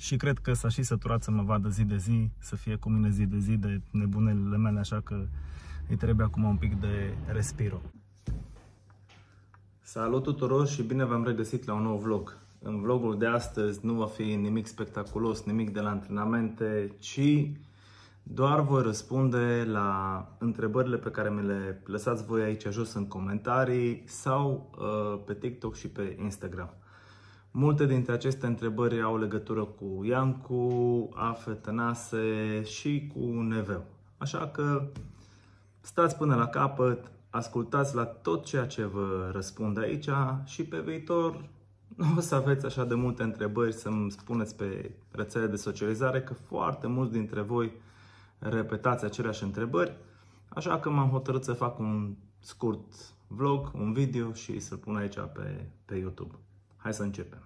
și cred că s-a și săturat să mă vadă zi de zi, să fie cu mine zi de zi de nebunele mele, așa că îi trebuie acum un pic de respiro. Salut tuturor și bine v-am regăsit la un nou vlog. În vlogul de astăzi nu va fi nimic spectaculos, nimic de la antrenamente, ci doar voi răspunde la întrebările pe care mi le lăsați voi aici jos în comentarii sau uh, pe TikTok și pe Instagram. Multe dintre aceste întrebări au legătură cu Iancu, Afe, Tănase și cu Neveu. Așa că stați până la capăt, ascultați la tot ceea ce vă răspund aici și pe viitor nu o să aveți așa de multe întrebări să-mi spuneți pe rețele de socializare că foarte mulți dintre voi repetați aceleași întrebări, așa că m-am hotărât să fac un scurt vlog, un video și să-l pun aici pe, pe YouTube. Hai să începem!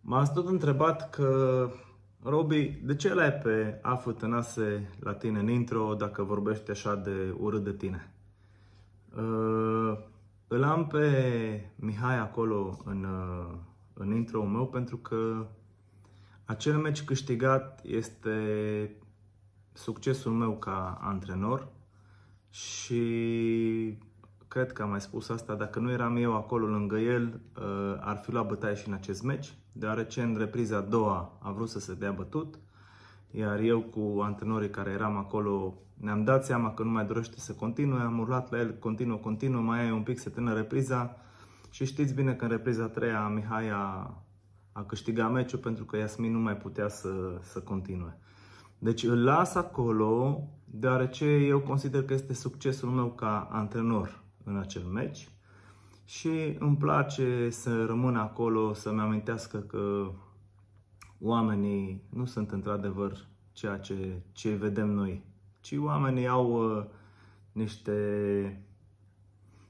M-ați tot întrebat că Robi, de ce l-ai pe Afu Tănase la tine în intro dacă vorbești așa de urât de tine? Uh, îl am pe Mihai acolo în, uh, în intro meu pentru că acel meci câștigat este succesul meu ca antrenor și cred că am mai spus asta, dacă nu eram eu acolo lângă el, uh, ar fi luat bătaie și în acest meci, deoarece în repriza a doua a vrut să se dea bătut, iar eu cu antrenorii care eram acolo ne-am dat seama că nu mai dorește să continue, am urlat la el, continuă, continuă, mai ai un pic să termină repriza și știți bine că în repriza a treia Mihai a, a câștigat meciul pentru că Iasmin nu mai putea să, să continue. Deci îl las acolo deoarece eu consider că este succesul meu ca antrenor în acel meci și îmi place să rămân acolo, să-mi amintească că oamenii nu sunt într-adevăr ceea ce, ce vedem noi, ci oamenii au uh, niște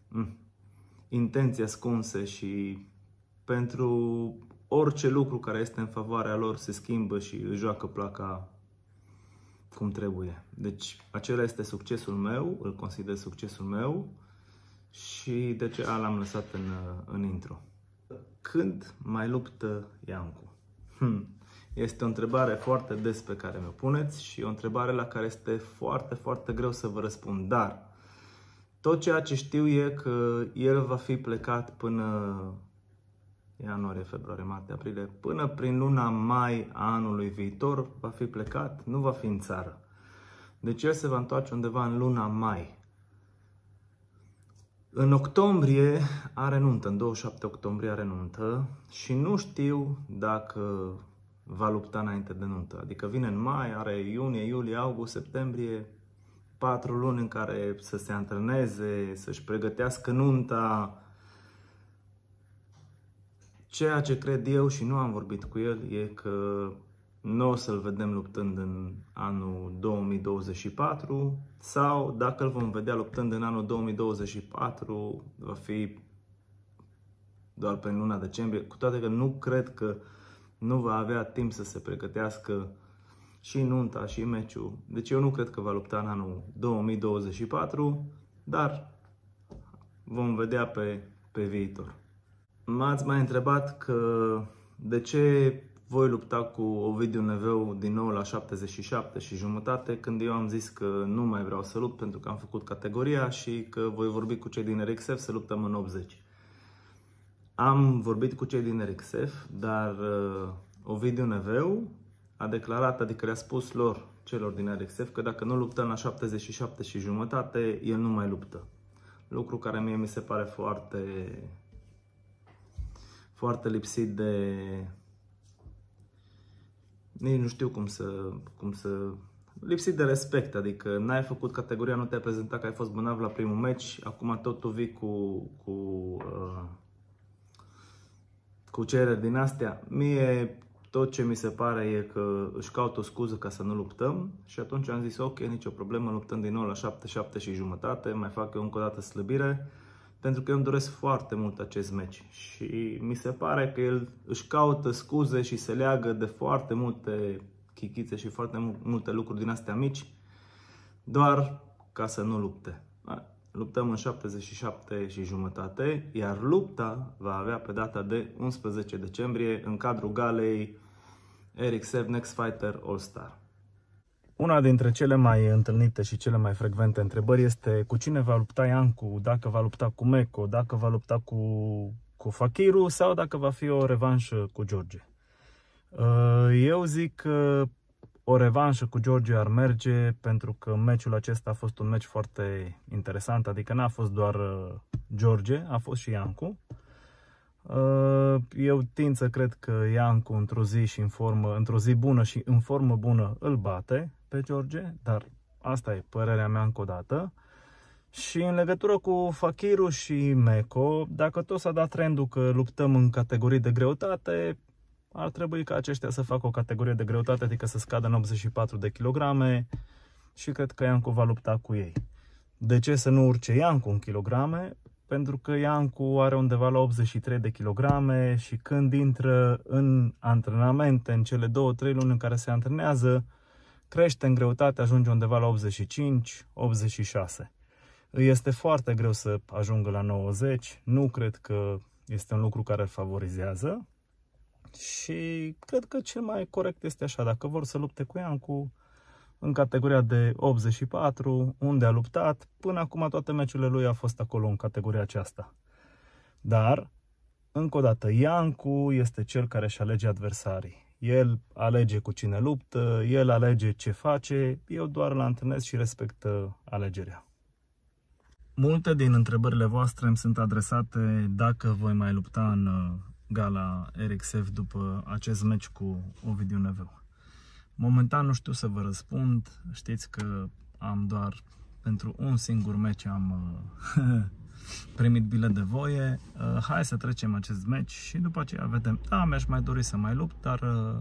mm, intenții ascunse și pentru orice lucru care este în favoarea lor se schimbă și își joacă placa cum trebuie. Deci acela este succesul meu, îl consider succesul meu și de ce l-am lăsat în, în intro. Când mai luptă Iancu? Hmm. Este o întrebare foarte des pe care mi-o puneți și o întrebare la care este foarte, foarte greu să vă răspund. Dar tot ceea ce știu e că el va fi plecat până ianuarie, februarie, martie, aprilie, până prin luna mai a anului viitor va fi plecat, nu va fi în țară. Deci el se va întoarce undeva în luna mai. În octombrie are nuntă, în 27 octombrie are nuntă și nu știu dacă va lupta înainte de nuntă. Adică vine în mai, are iunie, iulie, august, septembrie, patru luni în care să se antreneze, să-și pregătească nunta. Ceea ce cred eu și nu am vorbit cu el e că nu o să-l vedem luptând în anul 2024 sau dacă îl vom vedea luptând în anul 2024 va fi doar pe luna decembrie, cu toate că nu cred că nu va avea timp să se pregătească și nunta și meciul. Deci eu nu cred că va lupta în anul 2024, dar vom vedea pe, pe viitor. M-ați mai întrebat că de ce voi lupta cu Ovidiu Neveu din nou la 77 și jumătate, când eu am zis că nu mai vreau să lupt pentru că am făcut categoria și că voi vorbi cu cei din RXF să luptăm în 80. Am vorbit cu cei din RXF, dar uh, Ovidiu Neveu a declarat, adică le-a spus lor, celor din RXF, că dacă nu luptăm la 77 și jumătate, el nu mai luptă. Lucru care mie mi se pare foarte, foarte lipsit de, nici nu știu cum să, cum să lipsit de respect, adică n-ai făcut categoria, nu te-ai prezentat că ai fost bănav la primul meci, acum tot tu vii cu, cu, uh, cu cereri din astea. Mie tot ce mi se pare e că își caut o scuză ca să nu luptăm și atunci am zis ok, nicio problemă, luptăm din nou la 7, 7 și jumătate, mai fac eu încă o dată slăbire pentru că eu îmi doresc foarte mult acest meci și mi se pare că el își caută scuze și se leagă de foarte multe chichițe și foarte multe lucruri din astea mici, doar ca să nu lupte. Luptăm în 77 și jumătate, iar lupta va avea pe data de 11 decembrie în cadrul galei Eric Sev Next Fighter All Star. Una dintre cele mai întâlnite și cele mai frecvente întrebări este cu cine va lupta Iancu, dacă va lupta cu Meco, dacă va lupta cu, cu Fakiru sau dacă va fi o revanșă cu George. Uh, eu zic că o revanșă cu George ar merge pentru că meciul acesta a fost un meci foarte interesant, adică n-a fost doar uh, George, a fost și Iancu. Uh, eu tind să cred că Iancu într-o zi și în formă, într-o zi bună și în formă bună îl bate pe George, dar asta e părerea mea încă o dată. Și în legătură cu Fakiru și Meco, dacă tot s-a dat trendul că luptăm în categorii de greutate, ar trebui ca aceștia să facă o categorie de greutate, adică să scadă în 84 de kilograme și cred că Iancu va lupta cu ei. De ce să nu urce Iancu în kilograme? Pentru că Iancu are undeva la 83 de kilograme și când intră în antrenamente, în cele 2-3 luni în care se antrenează, crește în greutate, ajunge undeva la 85-86. Îi este foarte greu să ajungă la 90, nu cred că este un lucru care îl favorizează și cred că cel mai corect este așa, dacă vor să lupte cu Iancu în categoria de 84, unde a luptat, până acum toate meciurile lui a fost acolo în categoria aceasta. Dar, încă o dată, Iancu este cel care își alege adversarii. El alege cu cine luptă, el alege ce face, eu doar îl antrenez și respect alegerea. Multe din întrebările voastre îmi sunt adresate dacă voi mai lupta în uh, gala Eric Sev după acest meci cu Ovidiu Neveu. Momentan nu știu să vă răspund, știți că am doar pentru un singur meci am uh, primit bilet de voie. Uh, hai să trecem acest meci și după aceea vedem. Da, mi-aș mai dori să mai lupt, dar uh,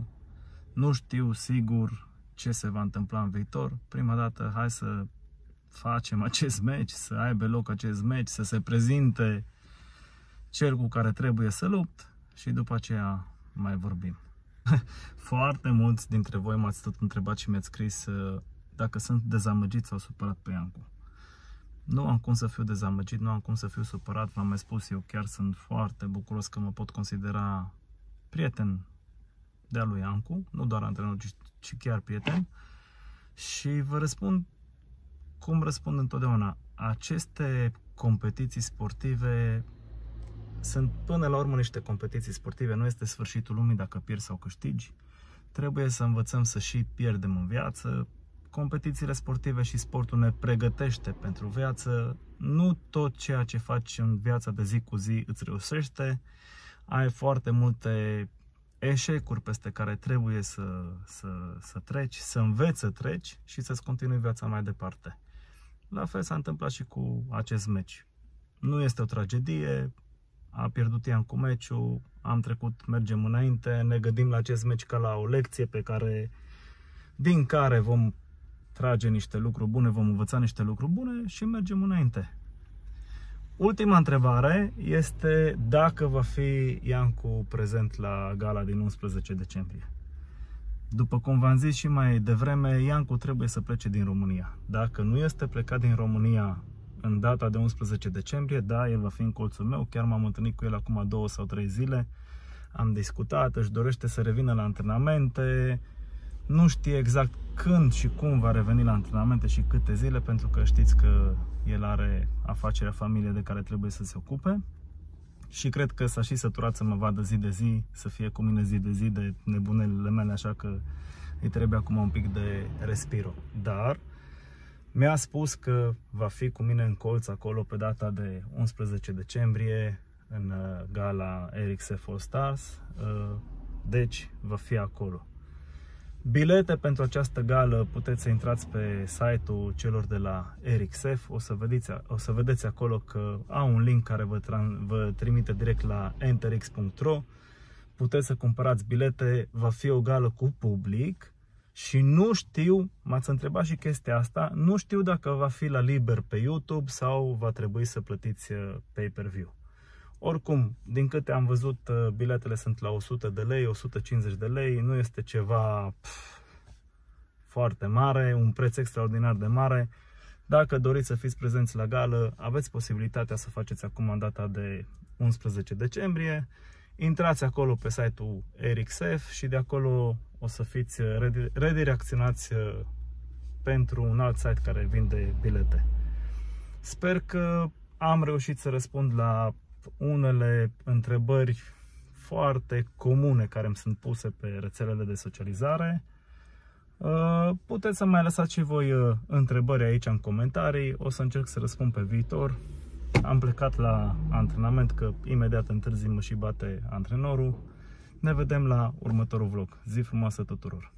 nu știu sigur ce se va întâmpla în viitor. Prima dată, hai să facem acest meci, să aibă loc acest meci, să se prezinte cel cu care trebuie să lupt și după aceea mai vorbim. Foarte mulți dintre voi m-ați tot întrebat și mi-ați scris uh, dacă sunt dezamăgit sau supărat pe Iancu. Nu am cum să fiu dezamăgit, nu am cum să fiu supărat, v-am mai spus, eu chiar sunt foarte bucuros că mă pot considera prieten de-a lui Iancu, nu doar antrenor, ci, ci chiar prieten. Și vă răspund cum răspund întotdeauna. Aceste competiții sportive sunt până la urmă niște competiții sportive, nu este sfârșitul lumii dacă pierzi sau câștigi. Trebuie să învățăm să și pierdem în viață. Competițiile sportive și sportul ne pregătește pentru viață. Nu tot ceea ce faci în viața de zi cu zi îți reușește. Ai foarte multe eșecuri peste care trebuie să, să, să treci, să înveți să treci și să-ți continui viața mai departe. La fel s-a întâmplat și cu acest meci. Nu este o tragedie, a pierdut Ian cu meciul, am trecut, mergem înainte, ne gândim la acest meci ca la o lecție pe care, din care vom trage niște lucruri bune, vom învăța niște lucruri bune și mergem înainte. Ultima întrebare este dacă va fi Iancu prezent la gala din 11 decembrie. După cum v-am zis și mai devreme, Iancu trebuie să plece din România. Dacă nu este plecat din România în data de 11 decembrie, da, el va fi în colțul meu, chiar m-am întâlnit cu el acum două sau trei zile, am discutat, își dorește să revină la antrenamente, nu știe exact când și cum va reveni la antrenamente și câte zile, pentru că știți că el are afacerea familie de care trebuie să se ocupe și cred că s-a și săturat să mă vadă zi de zi, să fie cu mine zi de zi de nebunele mele, așa că îi trebuie acum un pic de respiro. Dar mi-a spus că va fi cu mine în colț acolo pe data de 11 decembrie în uh, gala Eric All Stars, uh, deci va fi acolo. Bilete pentru această gală puteți să intrați pe site-ul celor de la Ericssef, o să, vedeți, o să vedeți acolo că au un link care vă, vă trimite direct la enterx.ro Puteți să cumpărați bilete, va fi o gală cu public, și nu știu, m-ați întrebat și chestia asta, nu știu dacă va fi la liber pe YouTube sau va trebui să plătiți uh, pay-per-view. Oricum, din câte am văzut, uh, biletele sunt la 100 de lei, 150 de lei, nu este ceva pf, foarte mare, un preț extraordinar de mare. Dacă doriți să fiți prezenți la gală, aveți posibilitatea să faceți acum în data de 11 decembrie. Intrați acolo pe site-ul EricSef și de acolo o să fiți redirecționați uh, pentru un alt site care vinde bilete. Sper că am reușit să răspund la unele întrebări foarte comune care îmi sunt puse pe rețelele de socializare. Uh, puteți să mai lăsați și voi uh, întrebări aici în comentarii, o să încerc să răspund pe viitor. Am plecat la antrenament că imediat întârzi mă și bate antrenorul. Ne vedem la următorul vlog. Zi frumoasă tuturor!